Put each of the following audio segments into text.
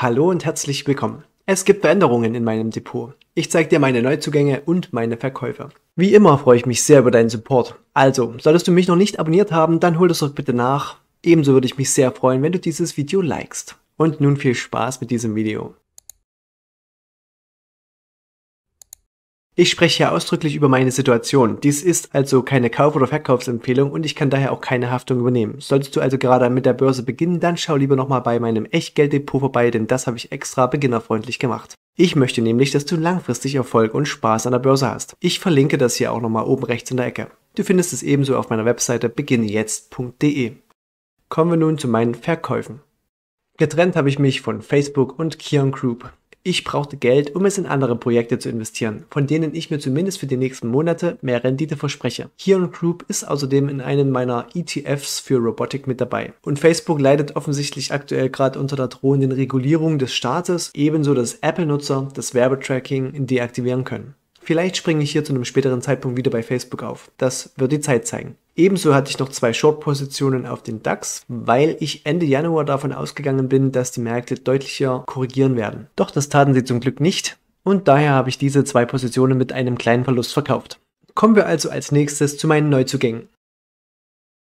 Hallo und herzlich willkommen. Es gibt Veränderungen in meinem Depot. Ich zeige dir meine Neuzugänge und meine Verkäufe. Wie immer freue ich mich sehr über deinen Support. Also, solltest du mich noch nicht abonniert haben, dann hol das doch bitte nach. Ebenso würde ich mich sehr freuen, wenn du dieses Video likest. Und nun viel Spaß mit diesem Video. Ich spreche hier ausdrücklich über meine Situation. Dies ist also keine Kauf- oder Verkaufsempfehlung und ich kann daher auch keine Haftung übernehmen. Solltest du also gerade mit der Börse beginnen, dann schau lieber nochmal bei meinem Echtgelddepot vorbei, denn das habe ich extra beginnerfreundlich gemacht. Ich möchte nämlich, dass du langfristig Erfolg und Spaß an der Börse hast. Ich verlinke das hier auch nochmal oben rechts in der Ecke. Du findest es ebenso auf meiner Webseite beginnejetzt.de. Kommen wir nun zu meinen Verkäufen. Getrennt habe ich mich von Facebook und Kion Group. Ich brauchte Geld, um es in andere Projekte zu investieren, von denen ich mir zumindest für die nächsten Monate mehr Rendite verspreche. Kion Group ist außerdem in einem meiner ETFs für Robotik mit dabei. Und Facebook leidet offensichtlich aktuell gerade unter der drohenden Regulierung des Staates, ebenso dass Apple-Nutzer das Werbetracking deaktivieren können. Vielleicht springe ich hier zu einem späteren Zeitpunkt wieder bei Facebook auf. Das wird die Zeit zeigen. Ebenso hatte ich noch zwei Short-Positionen auf den DAX, weil ich Ende Januar davon ausgegangen bin, dass die Märkte deutlicher korrigieren werden. Doch das taten sie zum Glück nicht und daher habe ich diese zwei Positionen mit einem kleinen Verlust verkauft. Kommen wir also als nächstes zu meinen Neuzugängen.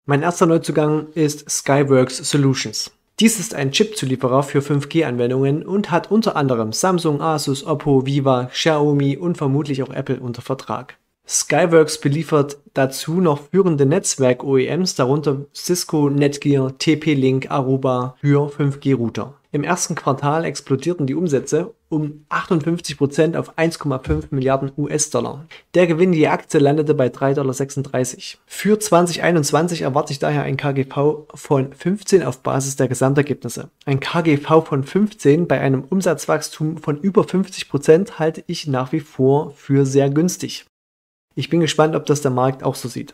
Mein erster Neuzugang ist Skyworks Solutions. Dies ist ein Chip-Zulieferer für 5G-Anwendungen und hat unter anderem Samsung, Asus, Oppo, Viva, Xiaomi und vermutlich auch Apple unter Vertrag. Skyworks beliefert dazu noch führende Netzwerk-OEMs, darunter Cisco, Netgear, TP-Link, Aruba für 5G-Router. Im ersten Quartal explodierten die Umsätze um 58% auf 1,5 Milliarden US-Dollar. Der Gewinn je Aktie landete bei 3,36 Dollar. Für 2021 erwarte ich daher ein KGV von 15 auf Basis der Gesamtergebnisse. Ein KGV von 15 bei einem Umsatzwachstum von über 50% halte ich nach wie vor für sehr günstig. Ich bin gespannt, ob das der Markt auch so sieht.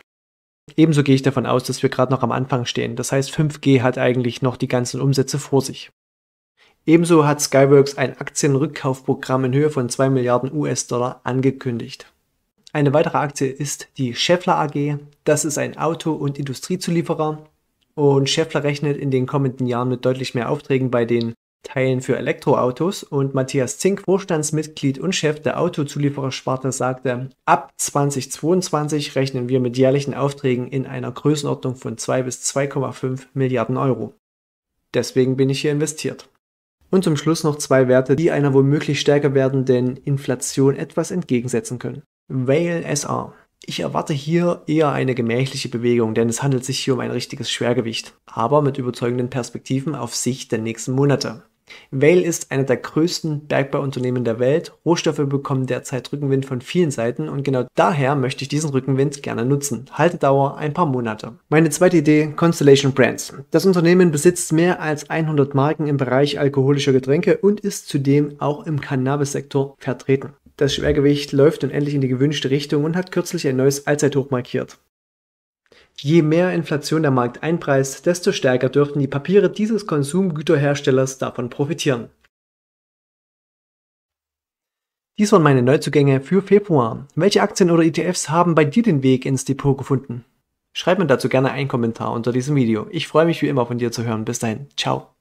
Ebenso gehe ich davon aus, dass wir gerade noch am Anfang stehen. Das heißt, 5G hat eigentlich noch die ganzen Umsätze vor sich. Ebenso hat Skyworks ein Aktienrückkaufprogramm in Höhe von 2 Milliarden US-Dollar angekündigt. Eine weitere Aktie ist die Schaeffler AG. Das ist ein Auto- und Industriezulieferer. Und Schaeffler rechnet in den kommenden Jahren mit deutlich mehr Aufträgen bei den Teilen für Elektroautos und Matthias Zink, Vorstandsmitglied und Chef der Autozulieferersparte, sagte, ab 2022 rechnen wir mit jährlichen Aufträgen in einer Größenordnung von 2 bis 2,5 Milliarden Euro. Deswegen bin ich hier investiert. Und zum Schluss noch zwei Werte, die einer womöglich stärker werdenden Inflation etwas entgegensetzen können. Whale SR. Ich erwarte hier eher eine gemächliche Bewegung, denn es handelt sich hier um ein richtiges Schwergewicht, aber mit überzeugenden Perspektiven auf Sicht der nächsten Monate. Vale ist einer der größten Bergbauunternehmen der Welt. Rohstoffe bekommen derzeit Rückenwind von vielen Seiten und genau daher möchte ich diesen Rückenwind gerne nutzen. Haltedauer ein paar Monate. Meine zweite Idee, Constellation Brands. Das Unternehmen besitzt mehr als 100 Marken im Bereich alkoholischer Getränke und ist zudem auch im Cannabis-Sektor vertreten. Das Schwergewicht läuft nun endlich in die gewünschte Richtung und hat kürzlich ein neues Allzeithoch markiert. Je mehr Inflation der Markt einpreist, desto stärker dürften die Papiere dieses Konsumgüterherstellers davon profitieren. Dies waren meine Neuzugänge für Februar. Welche Aktien oder ETFs haben bei dir den Weg ins Depot gefunden? Schreib mir dazu gerne einen Kommentar unter diesem Video. Ich freue mich wie immer von dir zu hören. Bis dahin. Ciao.